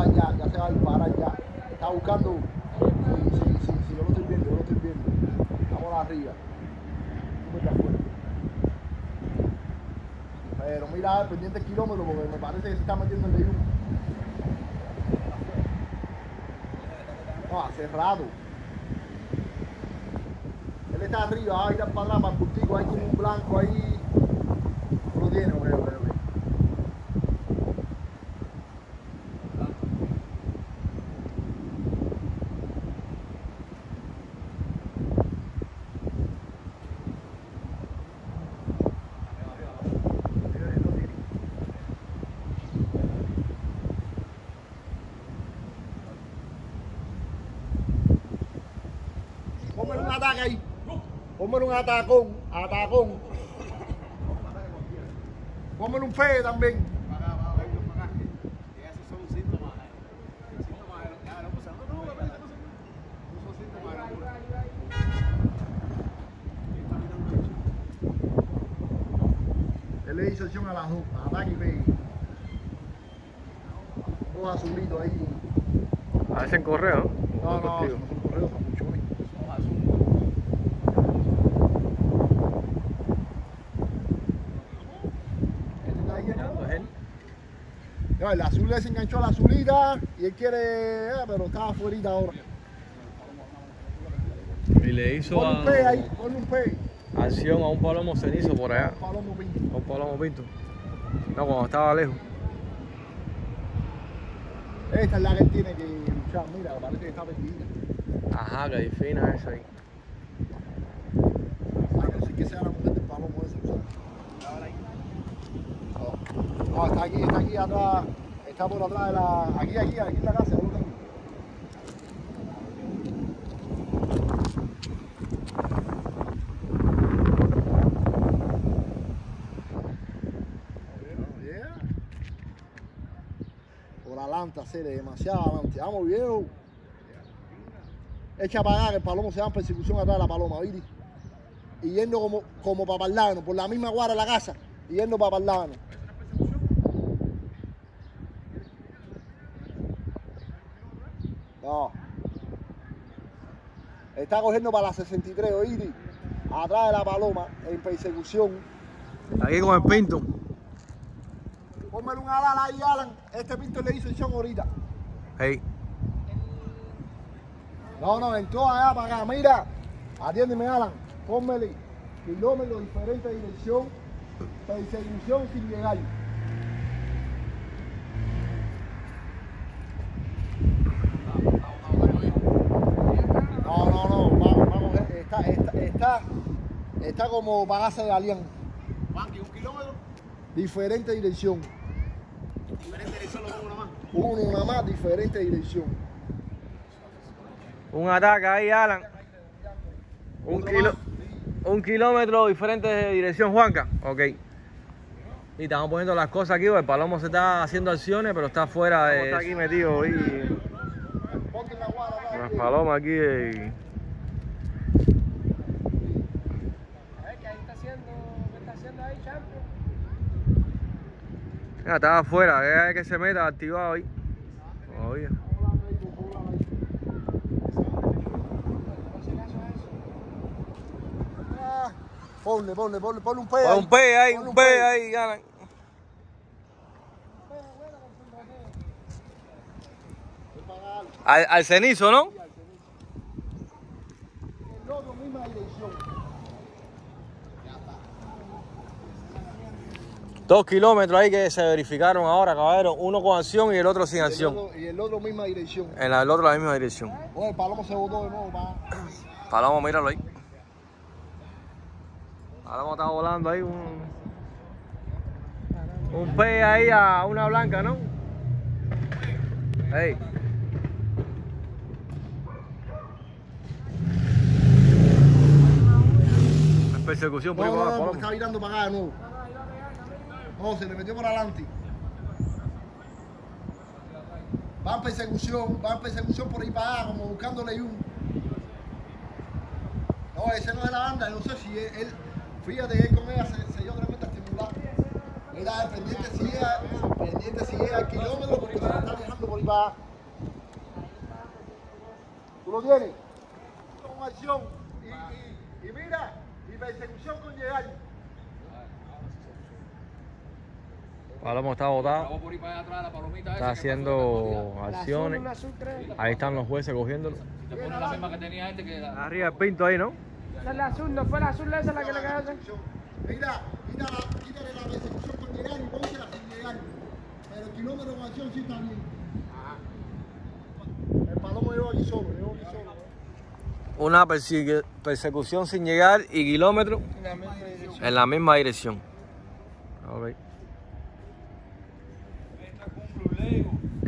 botar ya, ya se va a disparar ya. Está buscando. Sí, sí, sí, sí, yo lo estoy viendo, yo lo estoy viendo. Vamos arriba. Pero mira, pendiente el kilómetro porque me parece que se está metiendo en el yugo. No, hace rato. Él está arriba, va a ir para atrás, para el puntico, hay como un blanco ahí. No lo tiene, ok. Póngale un ataque ahí. Un atacón, atacón. Póngale un fe también. No. No, no, no, no. Él le hizo acción a las dos, ataque y pegue. Dos azulitos ahí. A veces en correo. No, no, Contigo. son correos capuchones. Este está ahí. No, el azul le enganchó a la azulita y él quiere, eh, pero está afuera ahora. Y le hizo Ponle un ahí, ponle un acción a un palomo cenizo por allá. Palomo pinto. Un palomo pinto. No, cuando estaba lejos. Esta es la que él tiene que luchar. Mira, parece que está perdida. Ajá, que difina esa ahí. A no ser que sea la mujer del palomo ese. ¿sabes? No. Está aquí, está aquí atrás. Está por atrás de la. Aquí, aquí, aquí en la casa. Yeah. Por adelante, hacer demasiado adelante. Vamos, viejo. Echa para acá que el palomo se va en persecución atrás de la paloma, ¿viste? Y yendo como, como para Parlano, por la misma guarda de la casa, yendo para No. Está cogiendo para la 63, ¿oíste? Atrás de la paloma, en persecución. Aquí con el pinto. Pónmele un ala ahí, Alan. Este pinto le hizo acción ahorita. Hey. No, no, entró allá para acá. Mira, atiéndeme, Alan. Pónmele kilómetros diferente dirección, persecución sin llegar. No, no, no, vamos, vamos. Está, está, está, está como pagarse de alián. Que un kilómetro, Diferente dirección. diferente dirección lo pongo una más. Uno, una más, diferente dirección. Un ataque ahí, Alan. Un, kilo, un kilómetro diferente de dirección, Juanca. Ok. Y estamos poniendo las cosas aquí, porque el palomo se está haciendo acciones, pero está fuera de. Está aquí metido y las palomas aquí. y- A ver, ¿qué ahí está haciendo? ¿Qué está haciendo ahí, Champion? Ah, estaba afuera, que, que se meta activado ahí. Ah, Ponle, ponle, ponle, ponle un P Pon ahí. un P ahí, un P ahí, Alan. Al, al cenizo, ¿no? El otro, misma dirección. Dos kilómetros ahí que se verificaron ahora, caballero. Uno con acción y el otro sin Y el acción. otro- Y el otro, misma dirección. En la- el otro la misma dirección. Oye, el palomo se botó de nuevo, pa. Palomo, míralo ahí. Palomo está volando ahí un. Un P ahí a una blanca, ¿no? Ey. Es persecución por No, no, no, Palomo. está virando para acá de nuevo. No, se le metió por adelante. Va en persecución, va persecución por ahí para acá, como buscándole un. No, ese no es la banda, no sé si él, él- fíjate, él con ella se, se dio tremenda estimulada. Mira, el pendiente si ella Pendiente si llega al kilómetro porque se está dejando por ahí para abajo. ¿Tú lo tienes? Con acción. Y, y, y mira, y persecución con llegar. Palomo está botado. Vamos por ahí para allá atrás, la palomita Está haciendo La acciones. Ahí están los jueces cogiéndolo. La misma este la... Arriba el pinto ahí, ¿no? Esa es la azul, no fue la azul esa la que le cayó. Mira, quítala, quítale la persecución con llegar y pónsela sin llegar. Pero el kilómetro con acción sí está bien. El palomo llegó aquí solo, llegó aquí solo. Una persecución sin llegar y kilómetro en la misma dirección. Ok.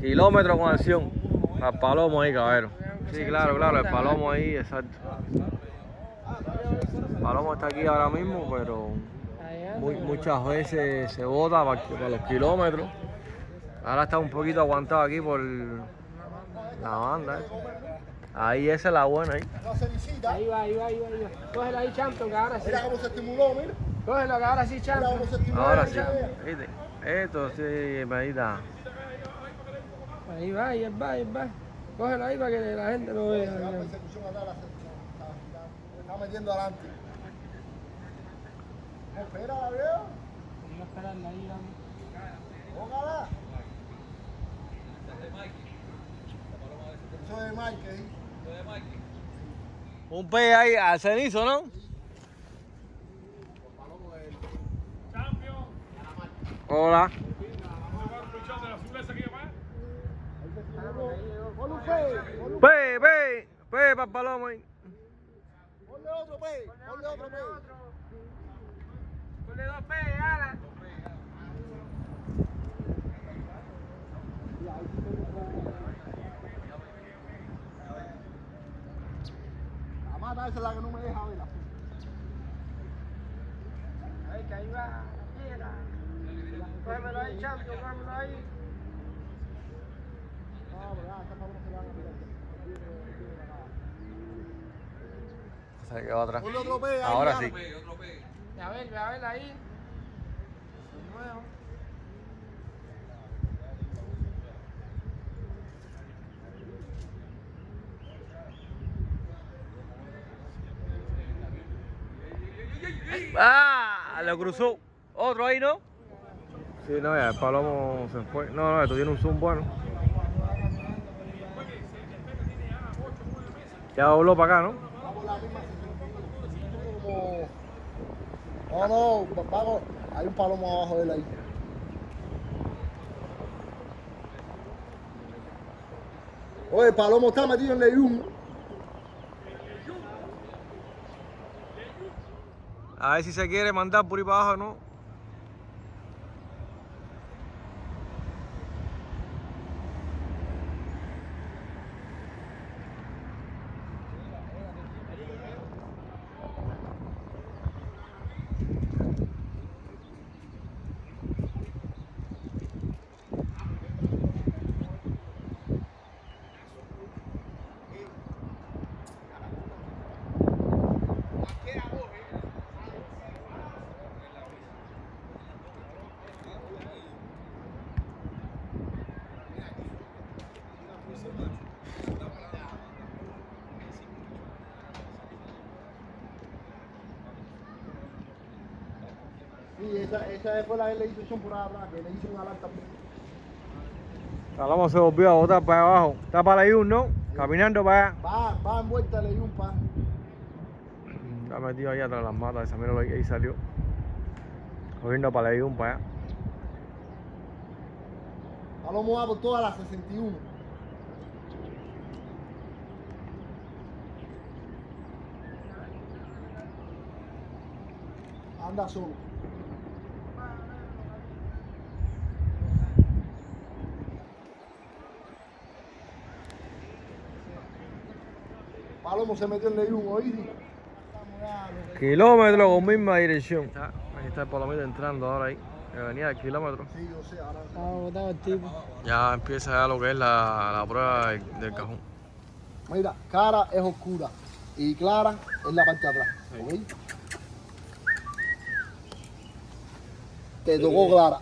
Kilómetro con acción. Al palomo ahí, caballero. Sí, claro, claro, el palomo ahí, exacto. El palomo está aquí ahora mismo, pero Allá. mu- muchas veces se bota para, para los kilómetros. Ahora está un poquito aguantado aquí por la banda. eh. Ahí esa es la buena ahí. Ahí va, ahí va, ahí va, ahí va. Cógelo ahí, Champton, que ahora sí. Mira cómo se estimuló, mira. Cógelo, que ahora sí, estimuló. Ahora sí. Esto sí, está. Ahí va, ahí va, ahí va. Cógelo ahí para que la gente lo vea. La persecución la. Está, metiendo adelante. Espera, la veo. Vamos a esperarla ahí. Póngala. Eso es de Mike, ¿eh? Un pez ahí al cenizo, ¿no? Hola. Ponle un pe, ponle un Pe, pe, pe para el palomo ahí. Ponle otro pe, ponle otro pe. Ponle dos P, ala. La mata esa es la que no me deja ver. Ahí, que ahí va. Mira. Cógemelo ahí, Champton, cógemelo ahí. No, pero ya, esta paloma se quedó atrás. Ponle otro pe ahí. Ahora ya. sí. Otro pe. A ver, a ver ahí. De nuevo. ¡Ah! Lo cruzó. Otro ahí, ¿no? Sí, no, ya el palomo se fue. No, no, esto tiene un zoom bueno. Ya dobló para acá, ¿no? No, no, vamos. Hay un palomo abajo de él ahí. Oye, el palomo está metido en Leyún. A ver si se quiere mandar por ahí para abajo, ¿no? Sí, esa, esa fue la que le hizo por atrás, que le hizo un alar también. Palomo se volvió a botar para abajo. Está para la ¿no? Caminando para allá. Va, va en vuelta Leyún, pa. Está metido ahí atrás de las matas. Esa mira ahí, ahí salió. Corriendo para la para allá. Palomo va por todas las 61. Anda solo. Palomo se metió en Leyún, ¿oíste? Kilómetro con misma dirección. Ahí está el palomito entrando ahora ahí. Que venía del kilómetro. Sí, yo sé, ahora. Estaba botado el tipo. Ya empieza ya lo que es la, la prueba del, del cajón. Mira, cara es oscura y clara es la parte de atrás. Te tocó clara.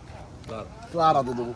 Claro. Clárate tú. Eso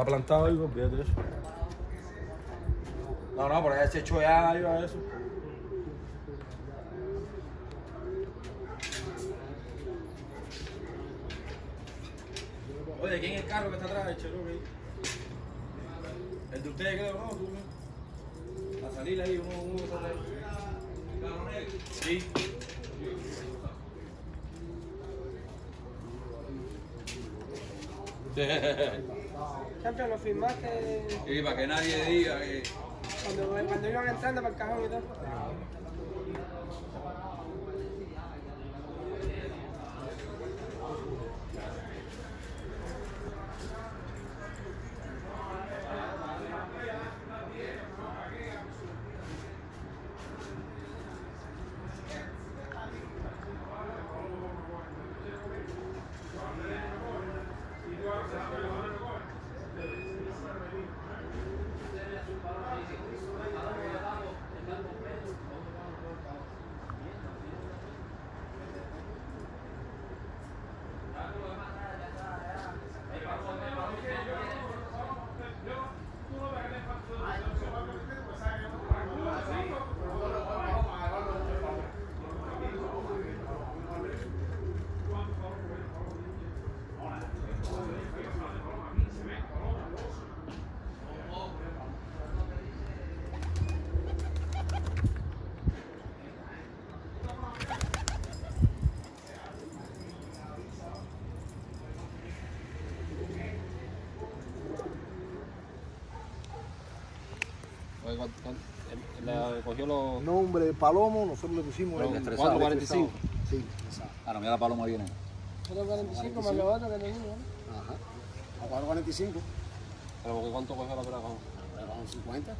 está plantado ahí, olvídate de eso. No, no, pero ya se echó ya iba eso. Oye, ¿quién es el carro que está atrás? El chelo ahí. El de ustedes creo, ¿no? ¿Tú, no? A salir ahí, uno, uno está ahí. Sí. Champion, lo firmaste Sí, para que nadie diga que. cuando, cuando iban entrando para el cajón y todo. Le cogió los. Nombre Palomo, nosotros le pusimos el 445. Sí. Ah, no, mira la paloma viene. Solo 45 más lo otro que tenía. ¿no? Ajá. A 445. Pero porque cuánto cogió la pera Pero 50.